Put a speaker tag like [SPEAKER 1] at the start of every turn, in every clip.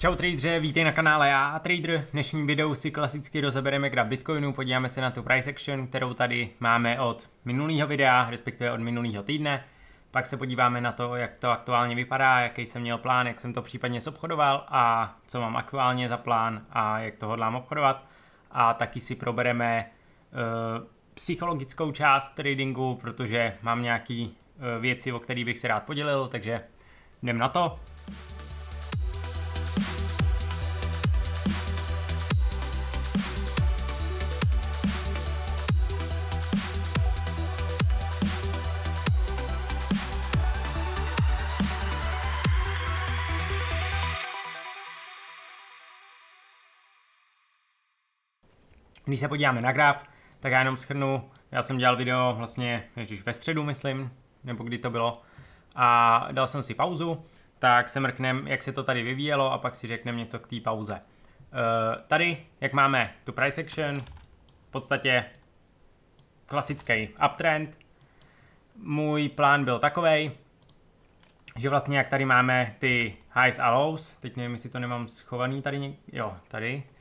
[SPEAKER 1] Čau tradeře, vítej na kanále já a trader. V dnešním videu si klasicky rozebereme graf Bitcoinu, podíváme se na tu price action, kterou tady máme od minulého videa, respektive od minulého týdne. Pak se podíváme na to, jak to aktuálně vypadá, jaký jsem měl plán, jak jsem to případně zobchodoval a co mám aktuálně za plán a jak to hodlám obchodovat. A taky si probereme uh, psychologickou část tradingu, protože mám nějaké uh, věci, o kterých bych se rád podělil, takže jdem na to. Když se podíváme na graf, tak já jenom schrnu, já jsem dělal video vlastně, ježiš, ve středu myslím, nebo kdy to bylo, a dal jsem si pauzu, tak se mrknem, jak se to tady vyvíjelo a pak si řekneme něco k té pauze. Uh, tady, jak máme tu price action, v podstatě klasický uptrend. Můj plán byl takový, že vlastně jak tady máme ty highs a lows, teď nevím, jestli to nemám schovaný tady, jo, tady, Eh,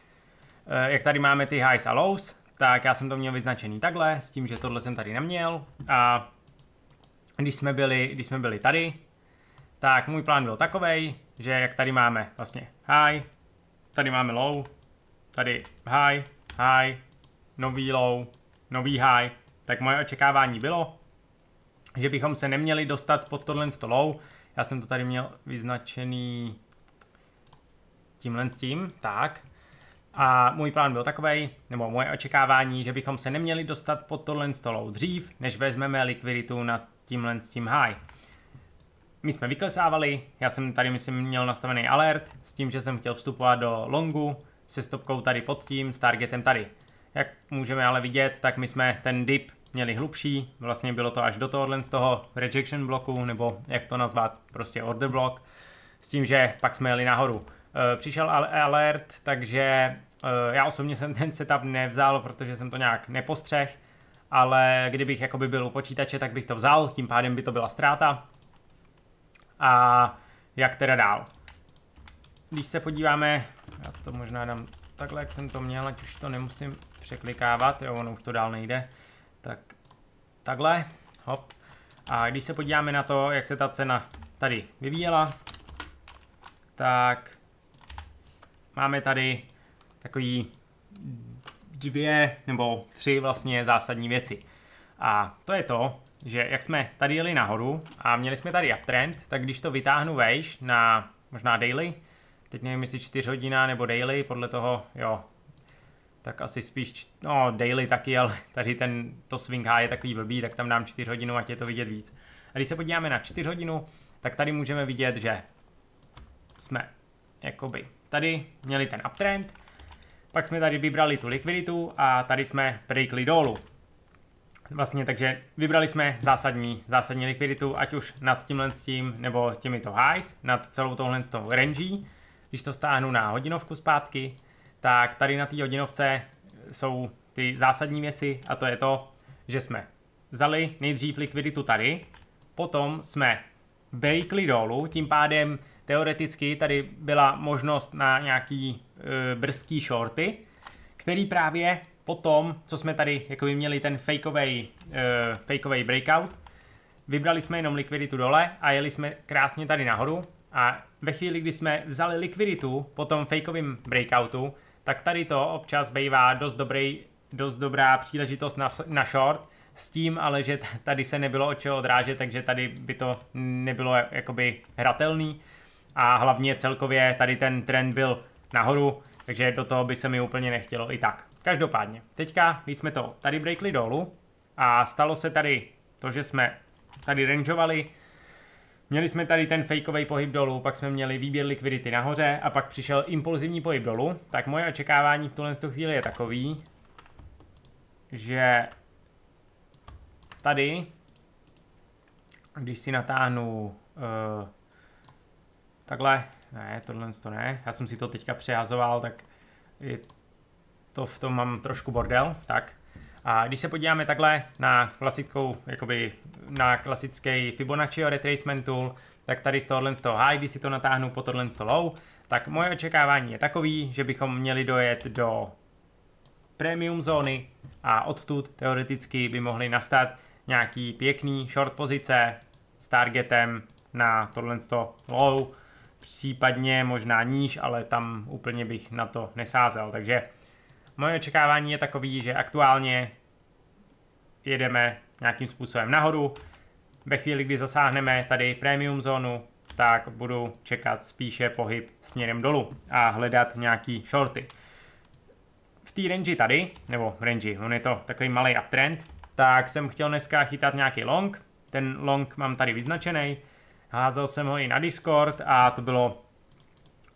[SPEAKER 1] jak tady máme ty highs a lows, tak já jsem to měl vyznačený takhle, s tím, že tohle jsem tady neměl. A když jsme byli, když jsme byli tady, tak můj plán byl takový, že jak tady máme vlastně high, tady máme low, tady high, high, nový low, nový high, tak moje očekávání bylo, že bychom se neměli dostat pod tohle low. Já jsem to tady měl vyznačený tímhle s tím, tak. A můj plán byl takový, nebo moje očekávání, že bychom se neměli dostat pod tohle stolou dřív, než vezmeme likviditu na tímhle s tím high. My jsme vyklesávali, já jsem tady myslím měl nastavený alert s tím, že jsem chtěl vstupovat do longu se stopkou tady pod tím, s targetem tady. Jak můžeme ale vidět, tak my jsme ten dip měli hlubší, vlastně bylo to až do tohohle z toho rejection bloku, nebo jak to nazvat, prostě order block, s tím, že pak jsme jeli nahoru. Eh, přišel alert, takže já osobně jsem ten setup nevzal, protože jsem to nějak nepostřeh, ale kdybych jakoby byl u počítače, tak bych to vzal, tím pádem by to byla ztráta. A jak teda dál? Když se podíváme, já to možná dám takhle, jak jsem to měl, ať už to nemusím překlikávat, jo, ono už to dál nejde, tak takhle, hop. A když se podíváme na to, jak se ta cena tady vyvíjela, tak máme tady takový dvě nebo tři vlastně zásadní věci. A to je to, že jak jsme tady jeli nahoru a měli jsme tady uptrend, tak když to vytáhnu vejš na možná daily, teď nevím jestli 4 hodina nebo daily, podle toho, jo, tak asi spíš, no daily taky, ale tady ten, to swing high je takový blbý, tak tam dám 4 hodinu, ať je to vidět víc. A když se podíváme na 4 hodinu, tak tady můžeme vidět, že jsme jakoby tady měli ten uptrend, pak jsme tady vybrali tu likviditu a tady jsme breakli dolů. Vlastně takže vybrali jsme zásadní, zásadní likviditu, ať už nad tímhle s tím, nebo těmito highs, nad celou tohle z toho range. Když to stáhnu na hodinovku zpátky, tak tady na té hodinovce jsou ty zásadní věci a to je to, že jsme vzali nejdřív likviditu tady, potom jsme breakli dolů, tím pádem teoreticky tady byla možnost na nějaký brzký shorty, který právě potom, co jsme tady jako měli ten fakeový e, fakeový breakout, vybrali jsme jenom likviditu dole a jeli jsme krásně tady nahoru. A ve chvíli, kdy jsme vzali likviditu po tom fakeovém breakoutu, tak tady to občas bývá dost, dobrý, dost dobrá příležitost na, na short, s tím ale, že tady se nebylo od čeho odrážet, takže tady by to nebylo jakoby hratelný. A hlavně celkově tady ten trend byl nahoru, takže do toho by se mi úplně nechtělo i tak. Každopádně, teďka, když jsme to tady breakli dolů a stalo se tady to, že jsme tady rangeovali, měli jsme tady ten fakeový pohyb dolů, pak jsme měli výběr likvidity nahoře a pak přišel impulzivní pohyb dolů, tak moje očekávání v tuhle chvíli je takový, že tady, když si natáhnu uh, Takhle, ne, tohle to ne, já jsem si to teďka přehazoval, tak je to v tom mám trošku bordel, tak. A když se podíváme takhle na klasickou, jakoby na klasický Fibonacci retracement tool, tak tady z tohohle z toho high, když si to natáhnu po tohle z low, tak moje očekávání je takový, že bychom měli dojet do premium zóny a odtud teoreticky by mohly nastat nějaký pěkný short pozice s targetem na tohle low, případně možná níž, ale tam úplně bych na to nesázel. Takže moje očekávání je takový, že aktuálně jedeme nějakým způsobem nahoru. Ve chvíli, kdy zasáhneme tady premium zónu, tak budu čekat spíše pohyb směrem dolů a hledat nějaký shorty. V té range tady, nebo range, on je to takový malý uptrend, tak jsem chtěl dneska chytat nějaký long. Ten long mám tady vyznačený. Házel jsem ho i na Discord a to bylo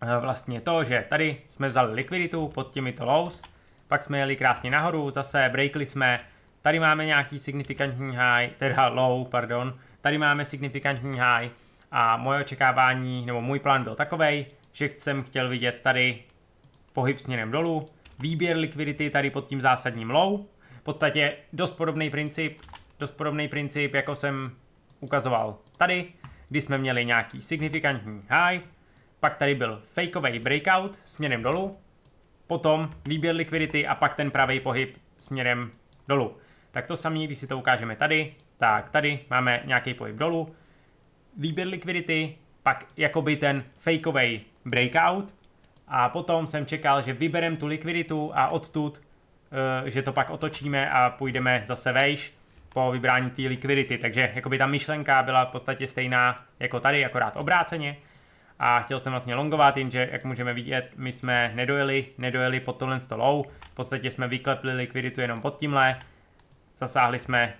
[SPEAKER 1] eh, vlastně to, že tady jsme vzali likviditu pod těmito lows, pak jsme jeli krásně nahoru, zase breakli jsme, tady máme nějaký signifikantní high, teda low, pardon, tady máme signifikantní high a moje očekávání, nebo můj plán byl takový, že jsem chtěl vidět tady pohyb směrem dolů, výběr likvidity tady pod tím zásadním low, v podstatě dost podobný princip, dost podobný princip, jako jsem ukazoval tady, kdy jsme měli nějaký signifikantní high, pak tady byl fakeový breakout směrem dolů, potom výběr likvidity a pak ten pravý pohyb směrem dolů. Tak to samé, když si to ukážeme tady, tak tady máme nějaký pohyb dolů, výběr likvidity, pak jakoby ten fakeový breakout a potom jsem čekal, že vyberem tu likviditu a odtud, uh, že to pak otočíme a půjdeme zase vejš po vybrání té likvidity. Takže jakoby ta myšlenka byla v podstatě stejná jako tady, akorát obráceně. A chtěl jsem vlastně longovat, jenže jak můžeme vidět, my jsme nedojeli, nedojeli pod tohle stolou. V podstatě jsme vyklepli likviditu jenom pod tímhle. Zasáhli jsme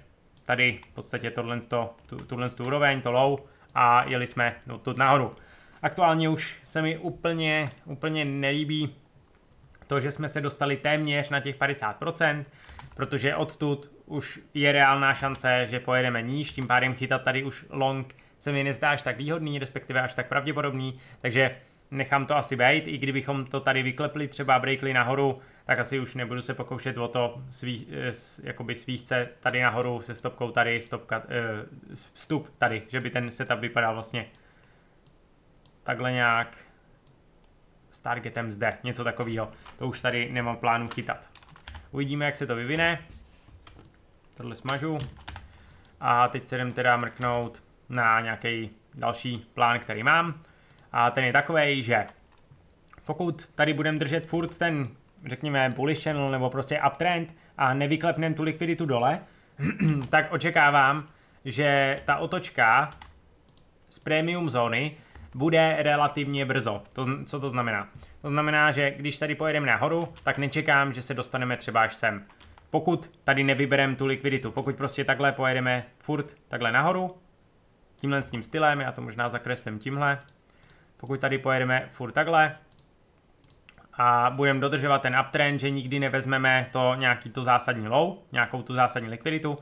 [SPEAKER 1] tady v podstatě tohle, tu, tuhle úroveň, to low a jeli jsme no, tu nahoru. Aktuálně už se mi úplně, úplně nelíbí to, že jsme se dostali téměř na těch 50%, protože odtud už je reálná šance, že pojedeme níž, tím pádem chytat tady už long se mi nezdá až tak výhodný, respektive až tak pravděpodobný, takže nechám to asi být, i kdybychom to tady vyklepli, třeba breakli nahoru, tak asi už nebudu se pokoušet o to sví, eh, jakoby svíst se tady nahoru se stopkou tady, stopka, eh, vstup tady, že by ten setup vypadal vlastně takhle nějak s targetem zde, něco takového. To už tady nemám plánu chytat. Uvidíme, jak se to vyvine. Tohle smažu. A teď se jdem teda mrknout na nějaký další plán, který mám. A ten je takový, že pokud tady budeme držet furt ten, řekněme, bullish channel nebo prostě uptrend a nevyklepneme tu likviditu dole, tak očekávám, že ta otočka z premium zóny bude relativně brzo. To, co to znamená? To znamená, že když tady pojedeme nahoru, tak nečekám, že se dostaneme třeba až sem. Pokud tady nevybereme tu likviditu, pokud prostě takhle pojedeme furt takhle nahoru, tímhle s tím stylem, já to možná zakreslím tímhle, pokud tady pojedeme furt takhle a budeme dodržovat ten uptrend, že nikdy nevezmeme to nějaký to zásadní low, nějakou tu zásadní likviditu,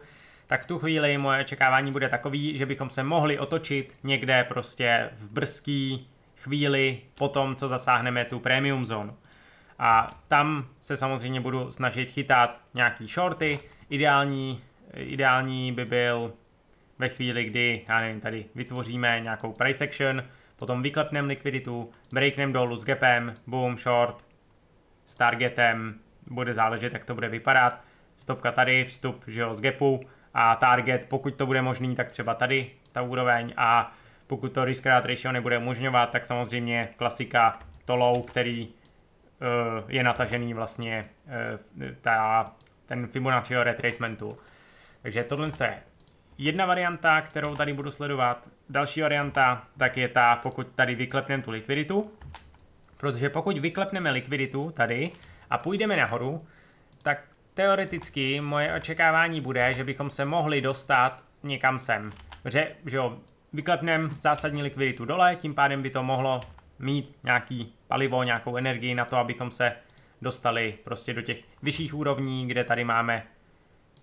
[SPEAKER 1] tak v tu chvíli moje očekávání bude takový, že bychom se mohli otočit někde prostě v brzký chvíli po tom, co zasáhneme tu premium zónu. A tam se samozřejmě budu snažit chytat nějaký shorty. Ideální, ideální by byl ve chvíli, kdy, já nevím, tady vytvoříme nějakou price action, potom vyklepneme likviditu, breakneme dolů s gapem, boom, short, s targetem, bude záležet, jak to bude vypadat. Stopka tady, vstup že jo, z gapu, a target, pokud to bude možný, tak třeba tady ta úroveň a pokud to risk ratio nebude umožňovat, tak samozřejmě klasika to low, který je natažený vlastně uh, ta, ten Fibonacci retracementu. Takže tohle je jedna varianta, kterou tady budu sledovat. Další varianta, tak je ta, pokud tady vyklepneme tu likviditu, protože pokud vyklepneme likviditu tady a půjdeme nahoru, tak teoreticky moje očekávání bude, že bychom se mohli dostat někam sem. Že, že jo, vyklepneme zásadní likviditu dole, tím pádem by to mohlo mít nějaký palivo, nějakou energii na to, abychom se dostali prostě do těch vyšších úrovní, kde tady máme,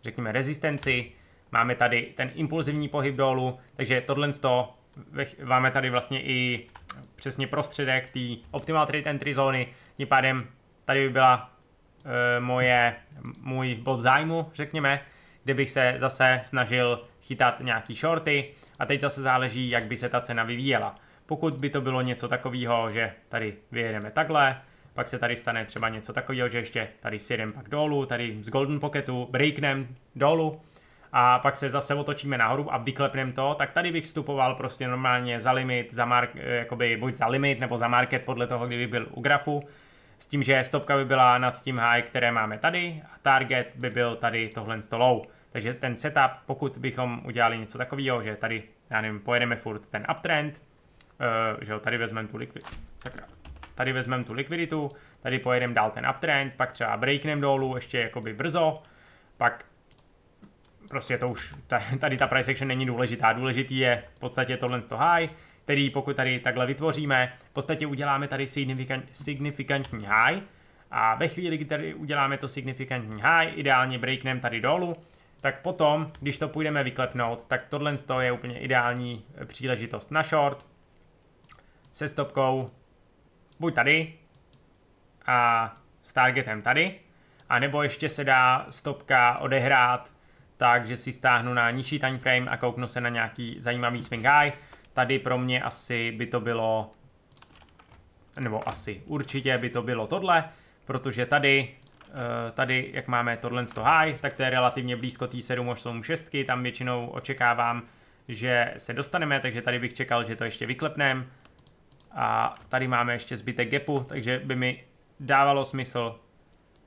[SPEAKER 1] řekněme, rezistenci, máme tady ten impulzivní pohyb dolů, takže tohle to máme tady vlastně i přesně prostředek té optimal trade entry zóny, tím pádem tady by byla e, moje, můj bod zájmu, řekněme, kde bych se zase snažil chytat nějaký shorty. A teď zase záleží, jak by se ta cena vyvíjela. Pokud by to bylo něco takového, že tady vyjedeme takhle, pak se tady stane třeba něco takového, že ještě tady si jedem pak dolů, tady z Golden Pocketu breaknem dolů a pak se zase otočíme nahoru a vyklepneme to, tak tady bych vstupoval prostě normálně za limit, za mark, jakoby buď za limit nebo za market podle toho, kdyby byl u grafu, s tím, že stopka by byla nad tím high, které máme tady a target by byl tady tohle low. Takže ten setup, pokud bychom udělali něco takového, že tady, já nevím, pojedeme furt ten uptrend, že jo, tady vezmeme tu likviditu, sakra, tady vezmeme tu likviditu, tady pojedeme dál ten uptrend, pak třeba breakneme dolů ještě jakoby brzo, pak prostě to už, tady ta price action není důležitá, důležitý je v podstatě tohle to high, který pokud tady takhle vytvoříme, v podstatě uděláme tady signifikant, signifikantní high a ve chvíli, kdy tady uděláme to signifikantní high, ideálně breakneme tady dolů, tak potom, když to půjdeme vyklepnout, tak tohle je úplně ideální příležitost na short se stopkou buď tady a s targetem tady, a nebo ještě se dá stopka odehrát tak, že si stáhnu na nižší time frame a kouknu se na nějaký zajímavý swing high. Tady pro mě asi by to bylo, nebo asi určitě by to bylo tohle, protože tady Eh, tady, jak máme tohle z high, tak to je relativně blízko té 786, tam většinou očekávám, že se dostaneme, takže tady bych čekal, že to ještě vyklepneme. A tady máme ještě zbytek gapu, takže by mi dávalo smysl,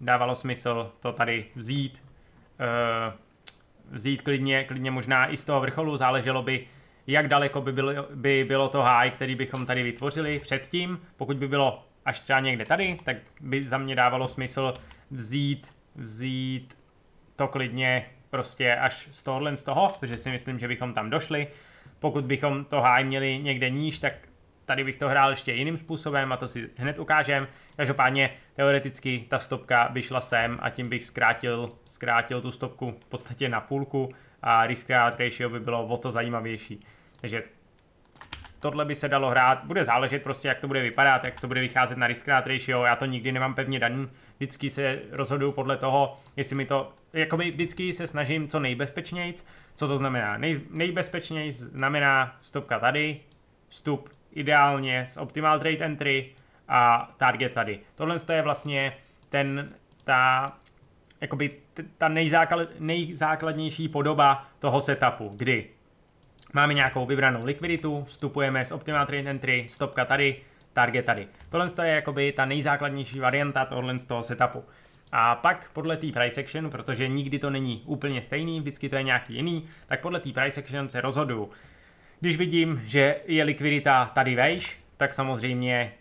[SPEAKER 1] dávalo smysl to tady vzít, uh, vzít klidně, klidně možná i z toho vrcholu, záleželo by, jak daleko by bylo, by bylo to high, který bychom tady vytvořili předtím. Pokud by bylo až třeba někde tady, tak by za mě dávalo smysl vzít, vzít to klidně prostě až z tohohle z toho, protože si myslím, že bychom tam došli. Pokud bychom to háj měli někde níž, tak tady bych to hrál ještě jiným způsobem a to si hned ukážem. Každopádně teoreticky ta stopka by šla sem a tím bych zkrátil, zkrátil tu stopku v podstatě na půlku a risk ratio by bylo o to zajímavější. Takže tohle by se dalo hrát, bude záležet prostě, jak to bude vypadat, jak to bude vycházet na risk ratio, já to nikdy nemám pevně daný, vždycky se rozhoduju podle toho, jestli mi to, jakoby vždycky se snažím co nejbezpečnějc, co to znamená? Nej, nejbezpečněji znamená stopka tady, vstup ideálně s optimal trade entry a target tady. Tohle je vlastně ten, ta, jakoby ta nejzáklad, nejzákladnější podoba toho setupu, kdy Máme nějakou vybranou likviditu, vstupujeme s Optimal Trade Entry, stopka tady, target tady. Tohle je jakoby ta nejzákladnější varianta tohle z toho setupu. A pak podle té price action, protože nikdy to není úplně stejný, vždycky to je nějaký jiný, tak podle té price action se rozhoduju. Když vidím, že je likvidita tady vejš, tak samozřejmě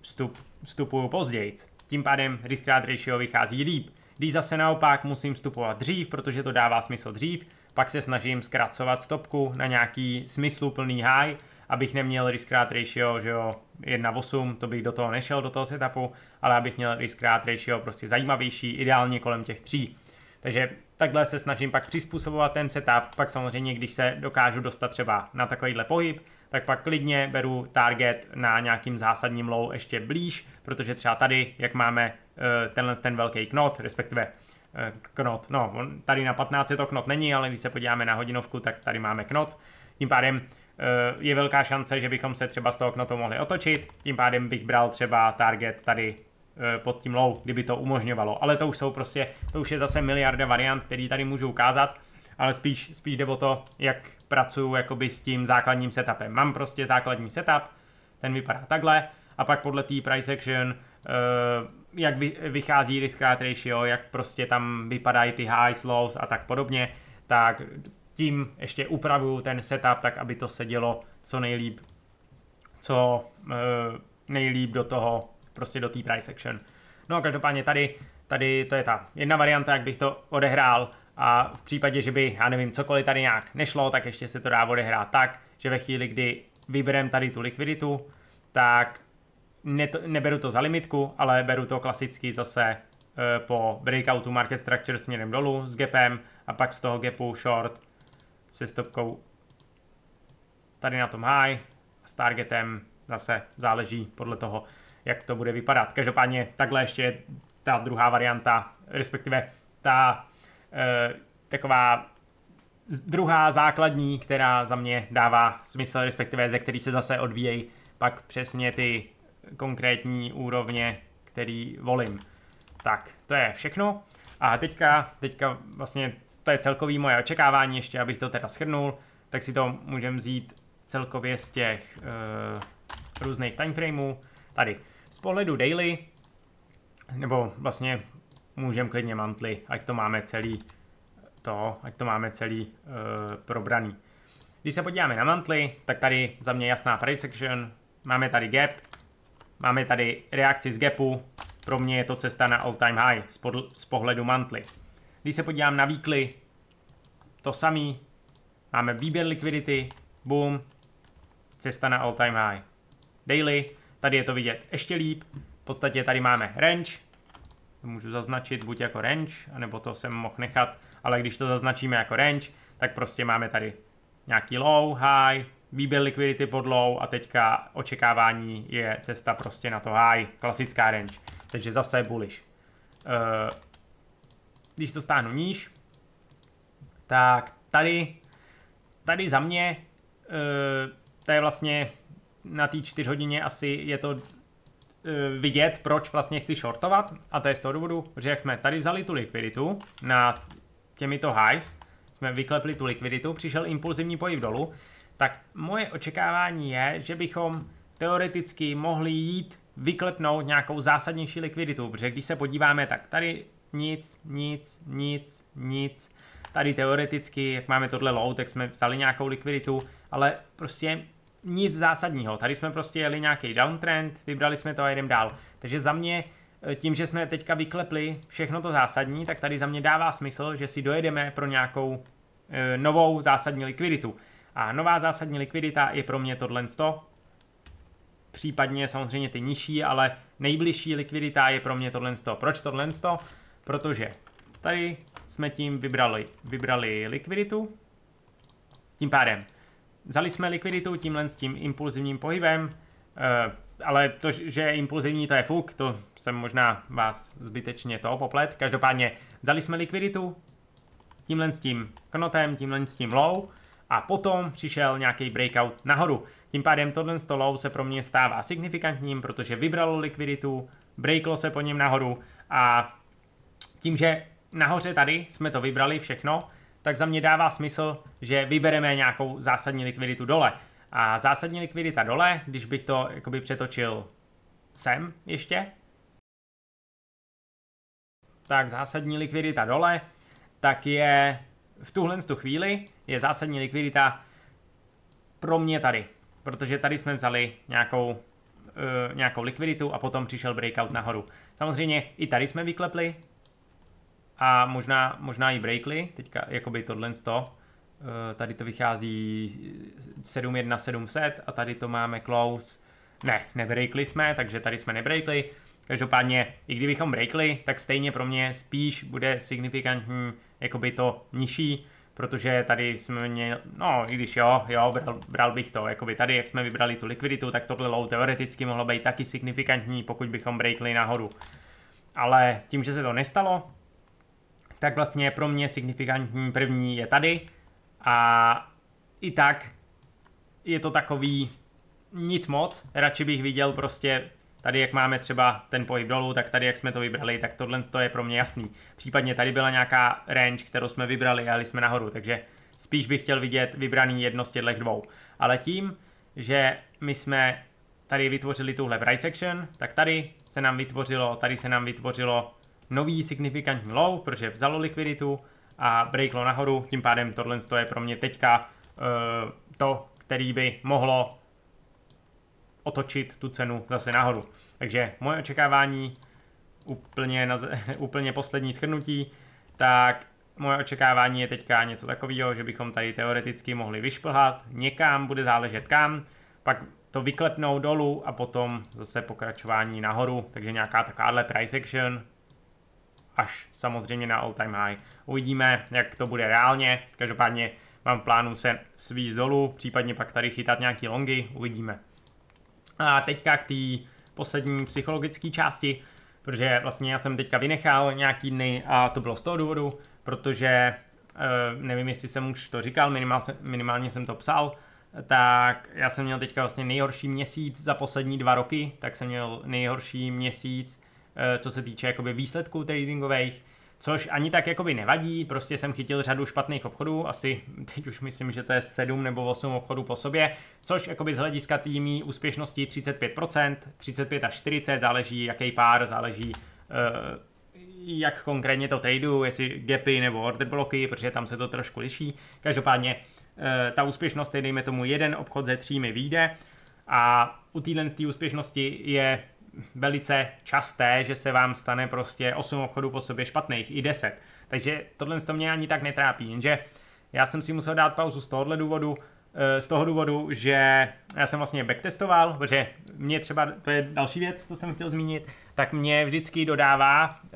[SPEAKER 1] vstup, vstupuju později. Tím pádem risk ratio vychází líp. Když zase naopak musím vstupovat dřív, protože to dává smysl dřív, pak se snažím zkracovat stopku na nějaký smysluplný high, abych neměl risk ratio, že jo, 1.8, to bych do toho nešel, do toho setupu, ale abych měl risk ratio prostě zajímavější, ideálně kolem těch tří. Takže takhle se snažím pak přizpůsobovat ten setup, pak samozřejmě, když se dokážu dostat třeba na takovýhle pohyb, tak pak klidně beru target na nějakým zásadním low ještě blíž, protože třeba tady, jak máme uh, tenhle ten velký knot, respektive Eh, knot. No, tady na 15 to knot není, ale když se podíváme na hodinovku, tak tady máme knot. Tím pádem eh, je velká šance, že bychom se třeba z toho knotu mohli otočit. Tím pádem bych bral třeba target tady eh, pod tím low, kdyby to umožňovalo. Ale to už jsou prostě, to už je zase miliarda variant, který tady můžu ukázat, ale spíš, spíš jde o to, jak pracuju jakoby s tím základním setupem. Mám prostě základní setup, ten vypadá takhle, a pak podle té price action jak vychází risk ratio, jak prostě tam vypadají ty highs, lows a tak podobně, tak tím ještě upravuju ten setup tak, aby to sedělo co nejlíp, co uh, nejlíp do toho, prostě do té price action. No a každopádně tady, tady to je ta jedna varianta, jak bych to odehrál a v případě, že by, já nevím, cokoliv tady nějak nešlo, tak ještě se to dá odehrát tak, že ve chvíli, kdy vyberem tady tu likviditu, tak ne, neberu to za limitku, ale beru to klasicky zase e, po breakoutu market structure směrem dolů s gapem a pak z toho gapu short se stopkou tady na tom high a s targetem zase záleží podle toho, jak to bude vypadat. Každopádně takhle ještě je ta druhá varianta, respektive ta e, taková druhá základní, která za mě dává smysl, respektive ze který se zase odvíjejí pak přesně ty konkrétní úrovně, který volím. Tak, to je všechno. A teďka, teďka vlastně to je celkový moje očekávání, ještě abych to teda schrnul, tak si to můžeme vzít celkově z těch uh, různých timeframeů. Tady z pohledu daily, nebo vlastně můžeme klidně mantly, ať to máme celý to, ať to máme celý uh, probraný. Když se podíváme na mantly, tak tady za mě jasná price section, máme tady gap, máme tady reakci z gapu, pro mě je to cesta na all time high z, pod, z pohledu mantly. Když se podívám na weekly, to samý, máme výběr likvidity, boom, cesta na all time high. Daily, tady je to vidět ještě líp, v podstatě tady máme range, to můžu zaznačit buď jako range, anebo to jsem mohl nechat, ale když to zaznačíme jako range, tak prostě máme tady nějaký low, high, výběr likvidity pod low a teďka očekávání je cesta prostě na to high, klasická range. Takže zase bullish. Uh, když to stáhnu níž, tak tady, tady za mě, uh, to je vlastně na té čtyř hodině asi je to uh, vidět, proč vlastně chci shortovat. A to je z toho důvodu, že jak jsme tady vzali tu likviditu nad těmito highs, jsme vyklepli tu likviditu, přišel impulzivní pohyb dolů, tak moje očekávání je, že bychom teoreticky mohli jít vyklepnout nějakou zásadnější likviditu, protože když se podíváme, tak tady nic, nic, nic, nic, tady teoreticky, jak máme tohle low, tak jsme vzali nějakou likviditu, ale prostě nic zásadního. Tady jsme prostě jeli nějaký downtrend, vybrali jsme to a jedeme dál. Takže za mě, eh, tím, že jsme teďka vyklepli všechno to zásadní, tak tady za mě dává smysl, že si dojedeme pro nějakou e, novou zásadní likviditu. A nová zásadní likvidita je pro mě tohle 100, případně samozřejmě ty nižší, ale nejbližší likvidita je pro mě tohle 100. Proč tohle 100? Protože tady jsme tím vybrali, vybrali likviditu, tím pádem vzali jsme likviditu tímhle s tím impulzivním pohybem, eh, ale to, že je impulzivní, to je fuk, to jsem možná vás zbytečně to poplet. Každopádně vzali jsme likviditu tímhle s tím knotem, tímhle s tím low a potom přišel nějaký breakout nahoru. Tím pádem tohle low se pro mě stává signifikantním, protože vybralo likviditu, breaklo se po něm nahoru a tím, že nahoře tady jsme to vybrali všechno, tak za mě dává smysl, že vybereme nějakou zásadní likviditu dole. A zásadní likvidita dole, když bych to jakoby přetočil sem ještě, tak zásadní likvidita dole, tak je v tuhle tu chvíli je zásadní likvidita pro mě tady, protože tady jsme vzali nějakou, uh, nějakou likviditu a potom přišel breakout nahoru. Samozřejmě i tady jsme vyklepli a možná, možná i breakli, teďka jakoby tohle 100, uh, tady to vychází 71700 a tady to máme close, ne, nebreakli jsme, takže tady jsme nebreakli, Každopádně, i kdybychom breakli, tak stejně pro mě spíš bude signifikantní jakoby to nižší, protože tady jsme měli, no i když jo, jo, bral, bral bych to, jakoby tady, jak jsme vybrali tu likviditu, tak tohle low teoreticky mohlo být taky signifikantní, pokud bychom breakli nahoru. Ale tím, že se to nestalo, tak vlastně pro mě signifikantní první je tady a i tak je to takový nic moc, radši bych viděl prostě Tady, jak máme třeba ten pohyb dolů, tak tady, jak jsme to vybrali, tak tohle je pro mě jasný. Případně tady byla nějaká range, kterou jsme vybrali a jeli jsme nahoru, takže spíš bych chtěl vidět vybraný jedno z těchto dvou. Ale tím, že my jsme tady vytvořili tuhle price section, tak tady se nám vytvořilo, tady se nám vytvořilo nový signifikantní low, protože vzalo likviditu a breaklo nahoru, tím pádem tohle je pro mě teďka uh, to, který by mohlo otočit tu cenu zase nahoru. Takže moje očekávání, úplně, na, úplně poslední schrnutí, tak moje očekávání je teďka něco takového, že bychom tady teoreticky mohli vyšplhat, někam, bude záležet kam, pak to vyklepnou dolů a potom zase pokračování nahoru, takže nějaká takováhle price action, až samozřejmě na all time high. Uvidíme, jak to bude reálně, každopádně mám plánu se svízt dolů, případně pak tady chytat nějaký longy, uvidíme. A teďka k té poslední psychologické části, protože vlastně já jsem teďka vynechal nějaký dny a to bylo z toho důvodu, protože nevím, jestli jsem už to říkal, minimál, minimálně jsem to psal, tak já jsem měl teďka vlastně nejhorší měsíc za poslední dva roky, tak jsem měl nejhorší měsíc, eh, co se týče jakoby výsledků tradingových, což ani tak jakoby nevadí, prostě jsem chytil řadu špatných obchodů, asi teď už myslím, že to je 7 nebo 8 obchodů po sobě, což jakoby z hlediska týmí úspěšnosti 35%, 35 až 40, záleží jaký pár, záleží uh, jak konkrétně to tradu, jestli gapy nebo order bloky, protože tam se to trošku liší. Každopádně Eh, ta úspěšnost je, dejme tomu, jeden obchod ze tří mi vyjde a u téhle úspěšnosti je velice časté, že se vám stane prostě 8 obchodů po sobě špatných, i 10. Takže tohle to mě ani tak netrápí, jenže já jsem si musel dát pauzu z tohohle důvodu, eh, z toho důvodu, že já jsem vlastně backtestoval, protože mě třeba, to je další věc, co jsem chtěl zmínit, tak mě vždycky dodává, eh,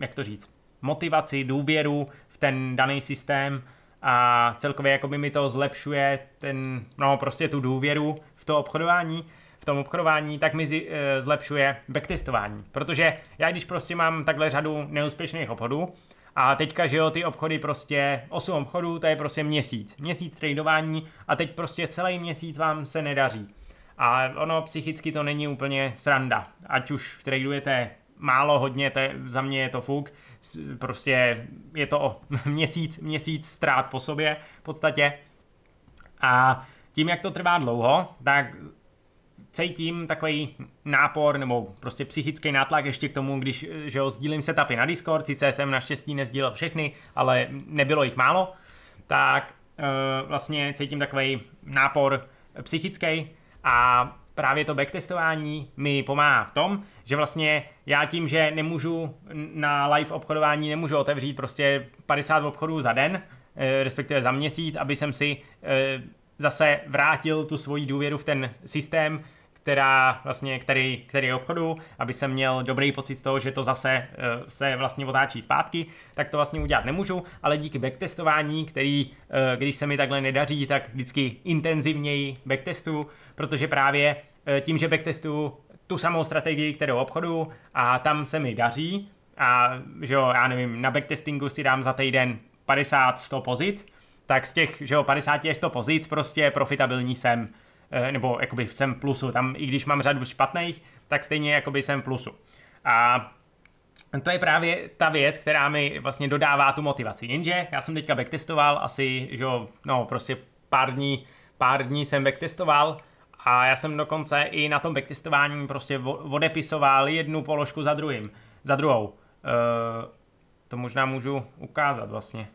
[SPEAKER 1] jak to říct, motivaci, důvěru v ten daný systém, a celkově jakoby mi to zlepšuje ten, no prostě tu důvěru v to obchodování, v tom obchodování, tak mi zi, e, zlepšuje backtestování, protože já když prostě mám takhle řadu neúspěšných obchodů, a teďka, že jo, ty obchody prostě, 8 obchodů, to je prostě měsíc. Měsíc tradování a teď prostě celý měsíc vám se nedaří. A ono psychicky to není úplně sranda. Ať už tradujete málo, hodně, to je, za mě je to fuk. Prostě je to měsíc, měsíc ztrát po sobě v podstatě. A tím, jak to trvá dlouho, tak cítím takový nápor nebo prostě psychický nátlak ještě k tomu, když že ho, sdílím setupy na Discord, sice jsem naštěstí nezdílel všechny, ale nebylo jich málo, tak e, vlastně cítím takový nápor psychický a právě to backtestování mi pomáhá v tom, že vlastně já tím, že nemůžu na live obchodování nemůžu otevřít prostě 50 obchodů za den, eh, respektive za měsíc, aby jsem si eh, zase vrátil tu svoji důvěru v ten systém, která vlastně, který, který obchodu, aby jsem měl dobrý pocit z toho, že to zase uh, se vlastně otáčí zpátky, tak to vlastně udělat nemůžu, ale díky backtestování, který, uh, když se mi takhle nedaří, tak vždycky intenzivněji backtestu, protože právě uh, tím, že backtestu tu samou strategii, kterou obchodu a tam se mi daří a že jo, já nevím, na backtestingu si dám za týden 50-100 pozic, tak z těch, že jo, 50 100 pozic prostě profitabilní jsem nebo jakoby jsem plusu, tam i když mám řadu špatných, tak stejně jakoby jsem plusu. A to je právě ta věc, která mi vlastně dodává tu motivaci. Jenže já jsem teďka backtestoval asi, že jo, no prostě pár dní, pár dní jsem backtestoval a já jsem dokonce i na tom backtestování prostě odepisoval jednu položku za druhým, za druhou. E, to možná můžu ukázat vlastně.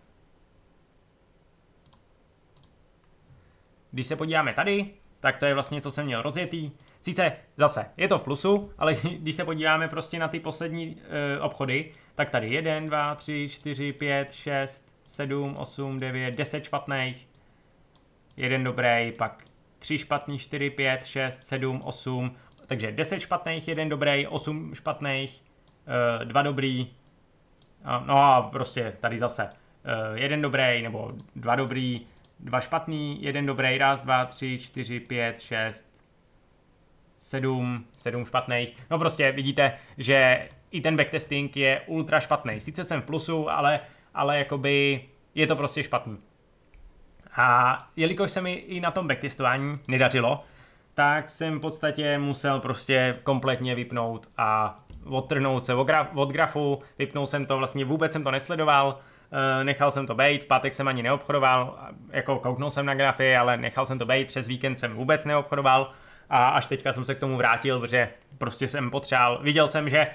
[SPEAKER 1] Když se podíváme tady, tak to je vlastně, co jsem měl rozjetý. Sice zase je to v plusu, ale když se podíváme prostě na ty poslední e, obchody, tak tady 1, 2, 3, 4, 5, 6, 7, 8, 9, 10 špatných, jeden dobrý, pak 3 špatný, 4, 5, 6, 7, 8, takže 10 špatných, jeden dobrý, 8 špatných, e, dva dobrý, no a prostě tady zase e, jeden dobrý nebo dva dobrý, dva špatný, jeden dobrý, raz, dva, tři, čtyři, pět, šest, sedm, sedm špatných. No prostě vidíte, že i ten backtesting je ultra špatný. Sice jsem v plusu, ale, ale jakoby je to prostě špatný. A jelikož se mi i na tom backtestování nedařilo, tak jsem v podstatě musel prostě kompletně vypnout a odtrhnout se od grafu, vypnul jsem to, vlastně vůbec jsem to nesledoval, nechal jsem to být, pátek jsem ani neobchodoval, jako kouknul jsem na grafy, ale nechal jsem to být, přes víkend jsem vůbec neobchodoval a až teďka jsem se k tomu vrátil, protože prostě jsem potřeboval, viděl jsem, že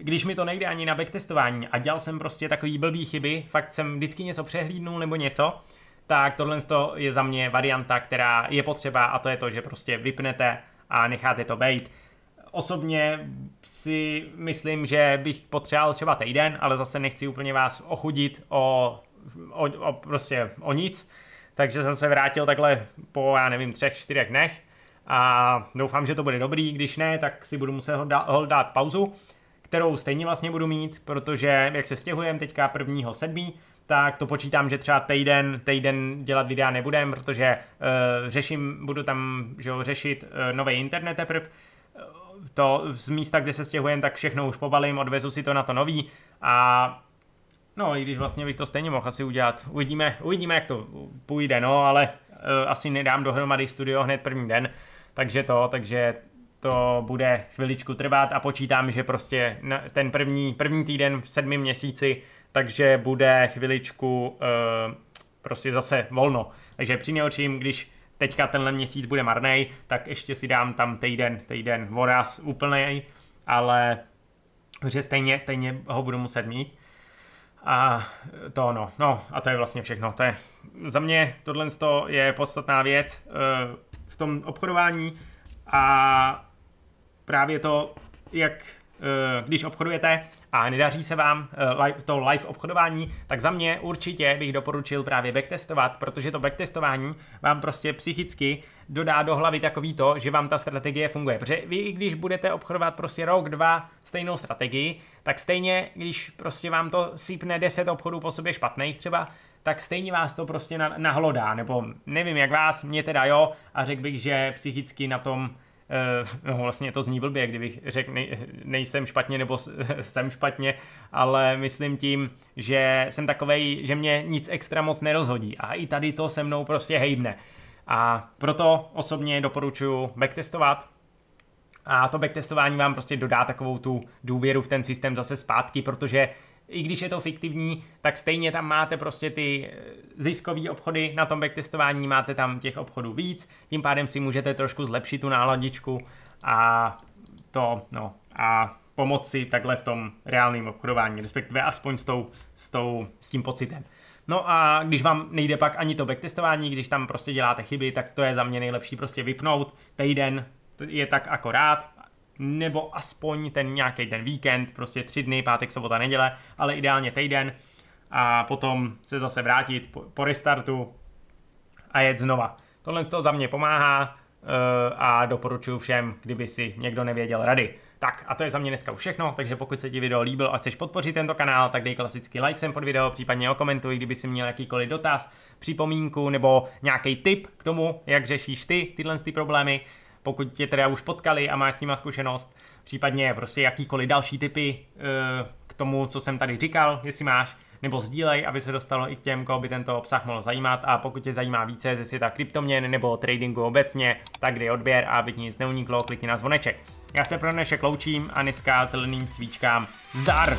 [SPEAKER 1] když mi to nejde ani na backtestování a dělal jsem prostě takový blbý chyby, fakt jsem vždycky něco přehlídnul nebo něco, tak tohle je za mě varianta, která je potřeba a to je to, že prostě vypnete a necháte to být. Osobně si myslím, že bych potřeboval třeba týden, ale zase nechci úplně vás ochudit o, o, o prostě o nic. Takže jsem se vrátil takhle po, já nevím, třech, čtyřech dnech a doufám, že to bude dobrý, když ne, tak si budu muset dát, dát pauzu, kterou stejně vlastně budu mít, protože jak se stěhujem teďka prvního sedmí, tak to počítám, že třeba týden, týden dělat videa nebudem, protože uh, řeším, budu tam že jo, řešit uh, nový internet teprve, to z místa, kde se stěhujem, tak všechno už pobalím, odvezu si to na to nový a No, i když vlastně bych to stejně mohl asi udělat. Uvidíme, uvidíme jak to půjde, no, ale uh, asi nedám dohromady studio hned první den, takže to, takže to bude chviličku trvat a počítám, že prostě ten první, první týden v sedmi měsíci, takže bude chviličku uh, prostě zase volno. Takže při nejhorším, když teďka tenhle měsíc bude marný, tak ještě si dám tam týden, týden voraz úplný, ale že stejně, stejně ho budu muset mít. A to no, no a to je vlastně všechno. To je, za mě tohle je podstatná věc uh, v tom obchodování a právě to, jak uh, když obchodujete, a nedaří se vám uh, to live obchodování, tak za mě určitě bych doporučil právě backtestovat, protože to backtestování vám prostě psychicky dodá do hlavy takový to, že vám ta strategie funguje. Protože vy, když budete obchodovat prostě rok, dva stejnou strategii, tak stejně, když prostě vám to sypne 10 obchodů po sobě špatných třeba, tak stejně vás to prostě nahlodá, nebo nevím jak vás, mě teda jo, a řekl bych, že psychicky na tom no vlastně to zní blbě, kdybych řekl nej, nejsem špatně nebo jsem špatně, ale myslím tím, že jsem takovej, že mě nic extra moc nerozhodí a i tady to se mnou prostě hejbne. A proto osobně doporučuji backtestovat, a to backtestování vám prostě dodá takovou tu důvěru v ten systém zase zpátky, protože i když je to fiktivní, tak stejně tam máte prostě ty eh, ziskové obchody na tom backtestování, máte tam těch obchodů víc, tím pádem si můžete trošku zlepšit tu náladičku a to, no, a pomoci takhle v tom reálném obchodování, respektive aspoň s, tou, s, tou, s tím pocitem. No a když vám nejde pak ani to backtestování, když tam prostě děláte chyby, tak to je za mě nejlepší prostě vypnout. Týden je tak akorát, nebo aspoň ten nějaký ten víkend, prostě tři dny, pátek, sobota, neděle, ale ideálně týden a potom se zase vrátit po, restartu a jet znova. Tohle to za mě pomáhá uh, a doporučuji všem, kdyby si někdo nevěděl rady. Tak a to je za mě dneska už všechno, takže pokud se ti video líbil a chceš podpořit tento kanál, tak dej klasický like sem pod video, případně okomentuj, kdyby si měl jakýkoliv dotaz, připomínku nebo nějaký tip k tomu, jak řešíš ty tyhle ty problémy pokud tě teda už potkali a máš s nima zkušenost, případně prostě jakýkoliv další typy eh, k tomu, co jsem tady říkal, jestli máš, nebo sdílej, aby se dostalo i k těm, koho by tento obsah mohl zajímat a pokud tě zajímá více ze světa kryptoměn nebo tradingu obecně, tak dej odběr a aby ti nic neuniklo, klikni na zvoneček. Já se pro dnešek loučím a dneska zeleným svíčkám zdar!